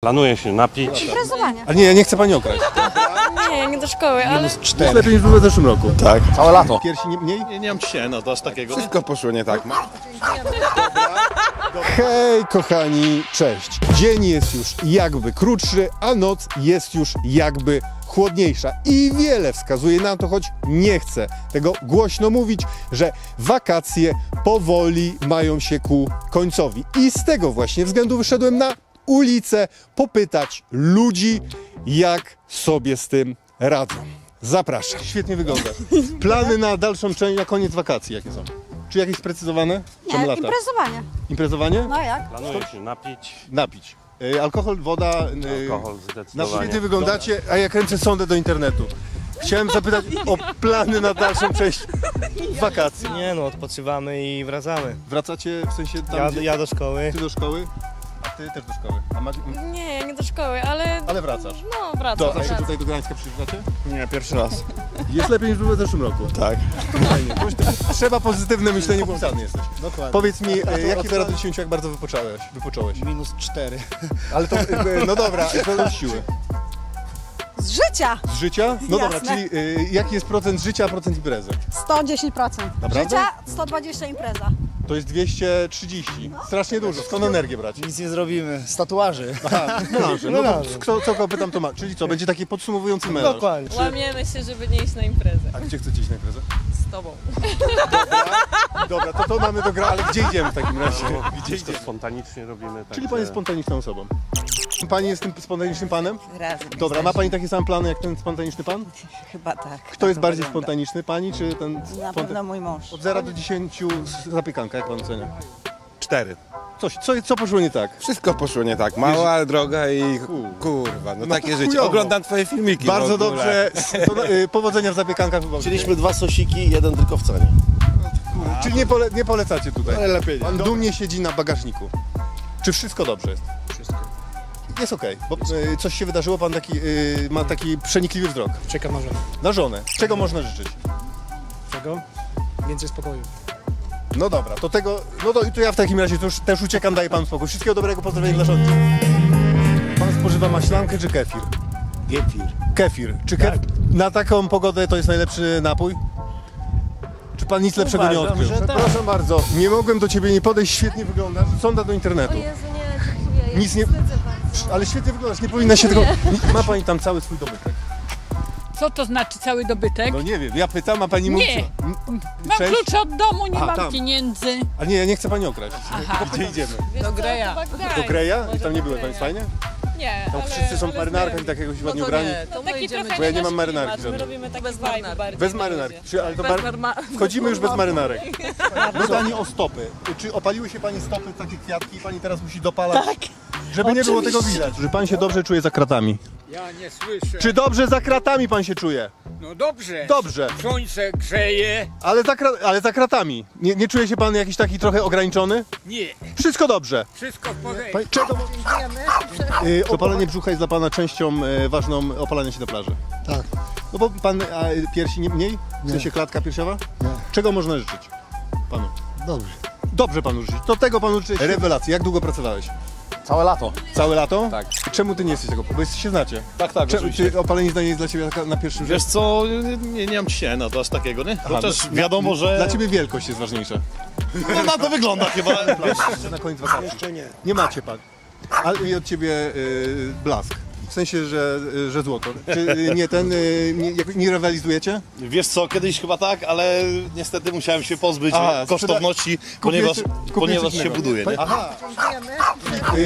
Planuję się napić. Imprezowanie. Ale nie, ja nie chcę pani okraść. Nie, nie do szkoły, ale Jest lepiej niż było w zeszłym roku. Tak, całe lato. Piersi nie, mniej? Nie, nie mam dzisiaj, no to aż takiego. nie? Wszystko poszło nie tak. Hej kochani, cześć. Dzień jest już jakby krótszy, a noc jest już jakby chłodniejsza. I wiele wskazuje na to, choć nie chcę tego głośno mówić, że wakacje powoli mają się ku końcowi. I z tego właśnie względu wyszedłem na ulicę popytać ludzi, jak sobie z tym radzą. Zapraszam. Świetnie wygląda. Plany na dalszą część, na koniec wakacji jakie są? Czy jakieś sprecyzowane? Nie, lata? imprezowanie. Imprezowanie? No jak? Planuję się napić. Napić. Y, alkohol, woda. y, Alkohol Na zdecydowanie. świetnie wyglądacie, a ja kręcę sondę do internetu. Chciałem zapytać o plany na dalszą część wakacji. Nie no, odpoczywamy i wracamy. Wracacie w sensie tam, Ja, gdzie ja do szkoły. ty do szkoły, a ty też do szkoły. A Madzi... nie, nie do szkoły, ale Ale wracasz. no wracam. To, a się wracam. tutaj do Gdańska przyjeżdżacie? Nie, pierwszy raz. Jest lepiej niż było w zeszłym roku. Tak. Fajnie. Trzeba pozytywne myślenie, bo pisany jesteś. Dokładnie. Powiedz mi, e, jaki wyraz do 10, jak bardzo wypocząłeś? wypocząłeś? Minus cztery. Ale to, e, no dobra, to siły. Z życia! Z życia? No dobra, Jasne. czyli e, jaki jest procent życia, a procent imprezy? 110%. Naprawdę? Życia 120 impreza. To jest 230. Strasznie dużo. Skąd energię brać? Nic nie zrobimy. Z tatuaży. Aha, melanże. No to kto, co go pytam, to ma. Czyli co, będzie taki podsumowujący melanż. Dokładnie. Łamiemy się, żeby nie iść na imprezę A gdzie chcecie iść na imprezę? z tobą. Dobra, to to mamy do gra, ale gdzie idziemy w takim razie? Gdzie Gdzieś to spontanicznie robimy. Czyli także- pan jest spontaniczną osobą. Pani jest tym spontanicznym panem? Razem. Dobra, ma pani takie same plany jak ten spontaniczny pan? Chyba tak. Kto jest Tak bardziej wygląda. spontaniczny, pani czy ten Na pewno mój mąż. Od 0 do 10 zapiekanka, jak pan ocenia? Cztery. Coś, co, co poszło nie tak? Wszystko poszło nie tak. Mała droga i kurwa, no takie życie. chujowo. Oglądam twoje filmiki. Bardzo ogóle. dobrze. To, y, powodzenia w zapiekankach. chyba. Chcieliśmy dwa sosiki, jeden tylko w cenie. Czyli nie, pole, nie polecacie tutaj? Ale lepiej nie. Pan dumnie siedzi na bagażniku. Czy wszystko dobrze jest? Jest okej, bo y, coś się wydarzyło, pan taki, y, ma taki przenikliwy wzrok. Czekam na żonę. Na żonę. Czego można życzyć? Czego? Więcej spokoju. No dobra, to tego, no to, to ja w takim razie to już też uciekam, daję panu spokój. Wszystkiego dobrego, pozdrowienia dla żony. Pan spożywa maślankę czy kefir? Gepir. Kefir. Czy kef... na taką pogodę to jest najlepszy napój? Czy pan nic lepszego nie Uważam, odkrył? że tak. Proszę bardzo, nie mogłem do ciebie nie podejść, świetnie wyglądasz. Sonda do internetu. Jezu, nie, dziękuję. Nic nie-. Ale świetnie wyglądasz, nie powinna się tego... Ma pani tam cały swój dobytek. Co to znaczy cały dobytek? No nie wiem, ja pytam, a pani mówi... Nie. Mam Cześć. klucze od domu, nie A, mam tam. pieniędzy. Ale nie, ja nie chcę pani okraść. Aha. Gdzie idziemy? Do Greja. Do Greja? I tam nie były, Greja. fajnie? Nie, Tam ale, wszyscy są w ale marynarkach i tak jakoś No ładnie to ubrani. nie, to taki trochę Bo ja nie nasz mam marynarki klimat, My żadnej. robimy taki vibe bardziej Bez na marynarki. Czy, ale to Bez bar... Wchodzimy już bez marynarek. Pytanie o stopy. Czy opaliły się pani stopy, takie kwiatki i pani teraz musi dopalać? Tak. Żeby nie było tego widać. Że pan się dobrze czuje za kratami. Ja nie słyszę. Czy dobrze za kratami pan się czuje? No dobrze. Dobrze. Słońce grzeje. Ale za, kra... ale za kratami. Nie, nie czuje się pan jakiś taki trochę ograniczony? Nie. Wszystko dobrze. Wszystko w porządku. Pani, czego? Y, opalenie brzucha jest dla pana częścią y, ważną opalania się na plaży. Tak. No bo pan a, y, piersi nie mniej? W sensie klatka piersiowa? Nie. Czego można życzyć panu? Dobrze. Dobrze panu życzyć. To tego panu życzę. Rewelacja. Jak długo pracowałeś? Całe lato. Całe lato? Tak. Czemu ty nie jesteś tego? Bo się znacie. Tak, tak, Czemu, oczywiście. czy opalenie zdanie jest dla ciebie taka na pierwszym Wiesz rzędzie? co, nie, nie mam dzisiaj, no to aż takiego, nie? Chociaż no, wiadomo, że... Dla ciebie wielkość jest ważniejsza. No na to wygląda chyba. Jeszcze na koniec wakacji. Jeszcze nie. Nie macie pan. Ale i od ciebie y, blask. W sensie, że, y, że złoto. Czy y, nie ten, y, nie, nie rywalizujecie? Wiesz co, kiedyś chyba tak, ale niestety musiałem się pozbyć Aha, kosztowności, ponieważ, kupiłeś ponieważ się innego. buduje, nie? Aha.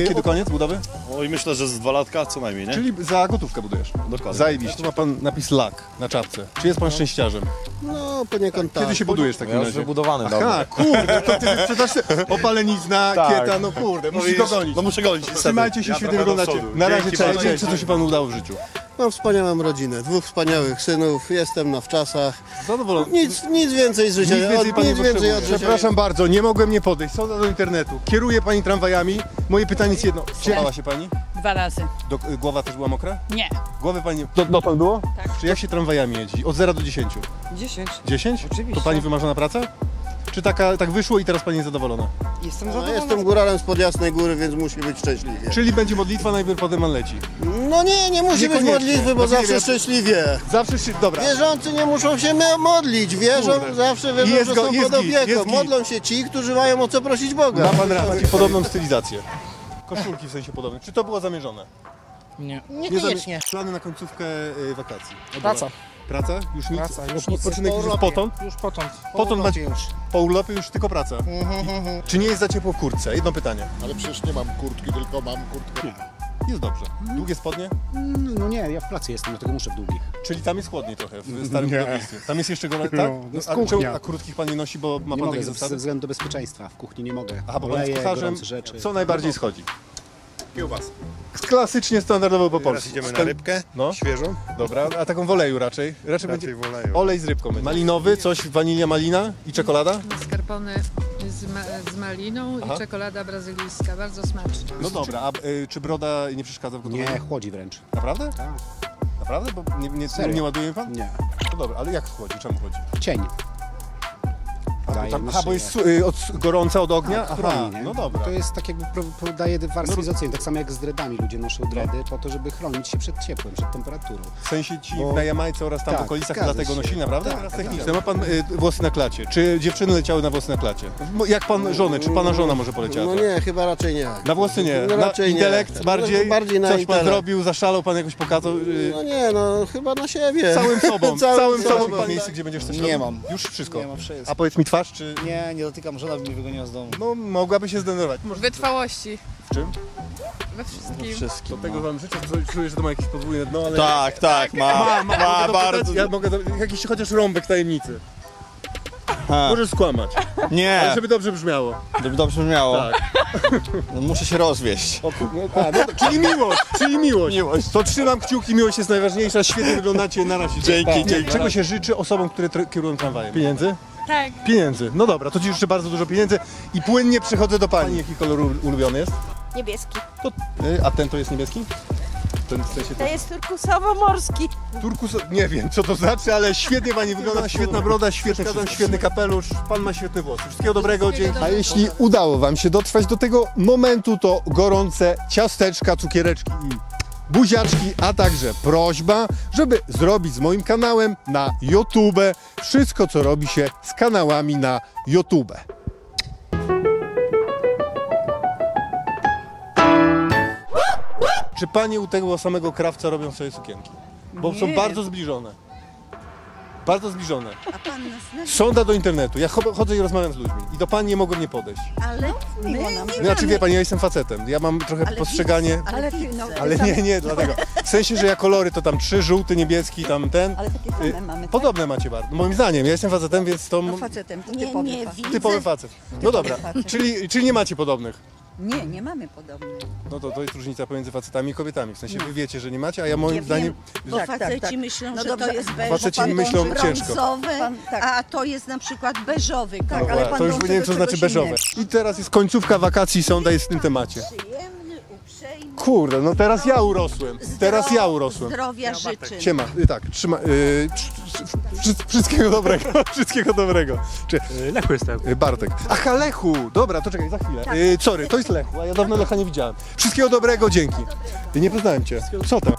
Kiedy koniec budowy? Oj, myślę, że z dwa latka co najmniej, nie? Czyli za gotówkę budujesz. Dokładnie. Zajebiście. Tu ma pan napis lak na czapce. Czy jest pan szczęściarzem? No poniekąd tak. Kiedy się budujesz w takim Ja już razie? wybudowany Aha, kurde, to ty sprzedasz opalenizna, Tak. kieta, no kurde, musisz go gonić. No muszę gonić, niestety. Trzymajcie się, Ja świetnie trochę do wyglądacie. przodu. Na razie, Dzięki cześć, bardzo. cześć, co się panu udało w życiu? Mam wspaniałą rodzinę, dwóch wspaniałych synów, jestem na wczasach. Zadowolony. Nic, nic więcej z życia, Nic więcej od, nic więcej od życia. Przepraszam bardzo, nie mogłem nie podejść. Sonda do internetu. Kieruje pani tramwajami. Moje pytanie jest jedno. Ciepała się pani? Dwa razy. Do, y, głowa też była mokra? Nie. Głowy pani... Do, dotąd było? Tak. Czy jak się tramwajami jeździ? Od 0 do 10? 10. 10? Oczywiście. To pani wymarzona praca? Czy taka, tak wyszło i teraz pani jest zadowolona? Jestem No, zadowolony. jestem góralem z Jasnej Góry, więc musi być szczęśliwie. Czyli będzie modlitwa, najpierw potem man leci. No nie, nie musi być Niekoniecznie. modlitwy, bo nie zawsze wiem. szczęśliwie. Zawsze się... Dobra. Wierzący nie muszą się modlić, wierzą, Kurde. zawsze wierzą, Jest że go- są jest pod git, jest opieką. git. Modlą się ci, którzy mają o co prosić Boga. Ma pan rację. Podobną stylizację. Koszulki w sensie podobne. Czy to było zamierzone? Nie. Niekoniecznie. Plany na końcówkę y, wakacji. Praca. Praca? Już nic? Praca, już nic. Odpoczynek Po już urlopie. potąd? Już potąd. Potąd macie już. po urlopie już tylko praca. Mhm, Czy nie jest za ciepło w kurtce? Jedno pytanie. Ale przecież nie mam kurtki, tylko mam kurtkę. Jest dobrze. Długie spodnie? No nie, ja w pracy jestem, dlatego muszę w długich. Czyli tam jest chłodniej trochę, w starym Nie. budownictwie. Tam jest jeszcze gorąco, No, tak? to jest a, kuchnia. czemu- a krótkich pan nie nosi, bo ma Nie pan takie ze, zasady? ze względu do bezpieczeństwa. W kuchni nie mogę. Aha, bo pan Oleje, jest kucharzem. Co najbardziej schodzi? Kiełbas. Klasycznie, standardowo po Teraz polsku. idziemy na rybkę, No. świeżą. Dobra, a taką w oleju raczej? Raczej, Raczej będzie w oleju. olej z rybką. będzie. Malinowy, coś, wanilia, malina i czekolada? Mascarpone z, ma- z maliną Aha. i czekolada brazylijska, bardzo smaczna. No dobra, a y, czy broda nie przeszkadza w gotowaniu? Nie, chłodzi wręcz. Naprawdę? Tak. Naprawdę? Bo nie, nie, nie ładuje pan? Nie. No dobra, ale jak chodzi? Czemu chodzi? Cień. Daje tam, aha bo jest y, od, gorąca od ognia? Tak, aha, chroni, nie? no dobra. To jest tak jakby pro, pro, daje warstwę izolacyjną, tak samo jak z dreadami ludzie noszą dready po to, żeby chronić się przed ciepłem, przed temperaturą. W sensie ci Bo- na Jamajce oraz tam w Tak, okolicach zgadza dlatego się. nosili, naprawdę? Tak, Teraz tak. techniczne. Ma pan y, włosy na klacie. Czy dziewczyny leciały na włosy na klacie? Jak pan żonę, czy pana żona może poleciała? No tak? nie, chyba raczej nie. Na włosy nie. No Na raczej nie. intelekt No, bardziej? bardziej na Coś pan intelekt. zrobił, zaszalał pan jakoś pokazał? y, No nie, no chyba na siebie. Całym sobą, Całym całym sobą pan miejsce, gdzie będziesz coś Nie robił? mam. Już wszystko. Nie mam wszystko. A powiedz mi twarz, czy... Nie, nie dotykam, żona by mnie wygoniła z domu. No mogłaby się zdenerwować. Może Wytrwałości. w czym? We wszystkim. Do tego wam życzę, czuję, że to ma jakieś podwójne dno, ale... Tak, tak, ma, ma, mogę dopytać? bardzo. Ja mogę, do... jakiś chociaż rąbek tajemnicy. Ha. Możesz skłamać, ale Nie, żeby dobrze brzmiało. żeby dobrze brzmiało. Tak. No, muszę się rozwieść. O, no, a, no, czyli miłość, czyli miłość. Miłość. To trzymam kciuki, miłość jest najważniejsza, świetnie wyglądacie, na razie. Dzięki, Tak. dzięki. Czego się życzy osobom, które kierują tramwajem? Pieniędzy? Tak. Pieniędzy. No dobra, to ci życzę bardzo dużo pieniędzy i płynnie przychodzę do pani. Jaki kolor ul- ulubiony jest? Niebieski. To, y, a ten to jest niebieski? Ten w sensie To jest turkusowo-morski. Turkus, nie wiem co to znaczy, ale świetnie pani wygląda, świetna broda, świetny, świetny kapelusz, pan ma świetne włosy. Wszystkiego dobrego, dzięki. A jeśli udało wam się dotrwać do tego momentu, to gorące ciasteczka, cukiereczki i buziaczki, a także prośba, żeby zrobić z moim kanałem na YouTube wszystko, co robi się z kanałami na YouTube. Czy panie u tego samego krawca robią sobie sukienki? Bo są bardzo zbliżone. Bardzo zbliżone. A pan nas zna? Sonda do internetu. Ja cho- chodzę i rozmawiam z ludźmi. I do pani nie mogą nie podejść. Ale my nie Znaczy wie pani, ja jestem facetem. Ja mam trochę Ale postrzeganie. Ale, ty, no, Ale nie, nie, dlatego. W sensie, że ja kolory to tam trzy, żółty, niebieski, tam ten. Ale takie Y, same mamy. Podobne macie bardzo. Moim zdaniem, ja jestem facetem, więc to m- facetem, to typowy nie, facet. typowy facet. No dobra, czyli, czyli nie macie podobnych. Nie, nie mamy podobnych. No to, to jest różnica pomiędzy facetami i kobietami. W sensie wy wiecie, że nie macie, a ja moim zdaniem. Bo faceci myślą, że to jest beż, Faceci pan myślą dąży ciężko. brązowy, a to jest na przykład beżowy. Tak, Dobra, to już nie wiem, co znaczy beżowe. I teraz jest końcówka wakacji, sonda jest w tym temacie. Kurde, no teraz ja urosłem. Teraz ja urosłem. Zdrowia życzę. Siema, y, tak, trzyma, y, wszystkiego dobrego, wszystkiego dobrego. Czy, Lechu jestem. y, Bartek. Aha, Lechu, dobra, to czekaj, za chwilę. Y, sorry, to jest Lechu, a ja dawno Lecha nie widziałem. Wszystkiego dobrego, dzięki. Y, Nie poznałem cię. Co tam?